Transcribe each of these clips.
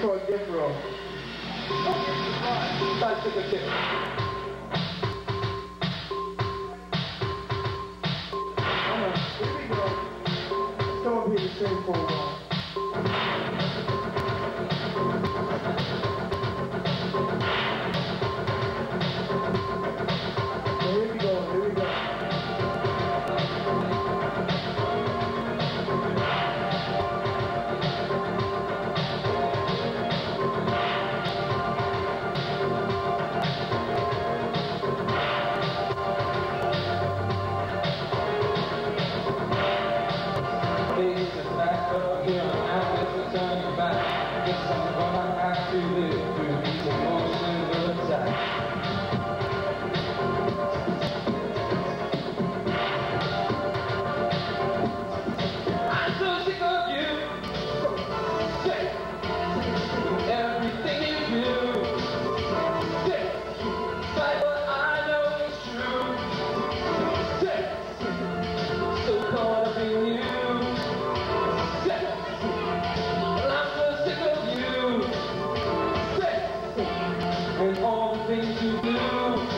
called Jethro. Start to the tip. Here we go. Come up here to sing for a while. I'm gonna have to live through these emotional attacks. all the things you do.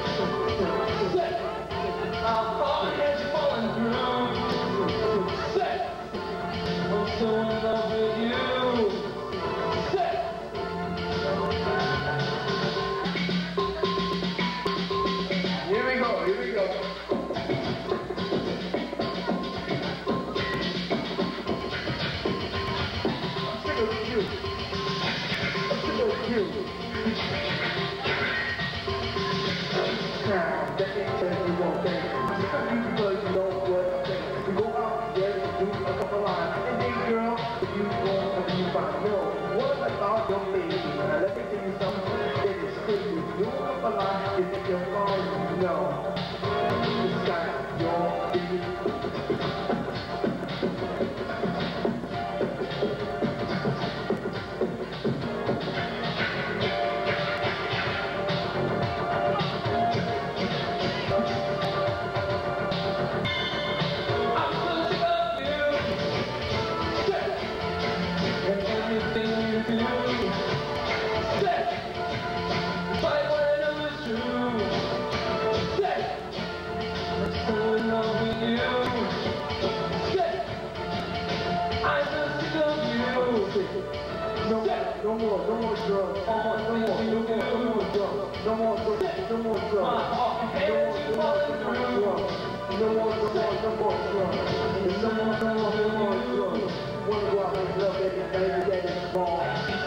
go. Worldwide, love everything that is small.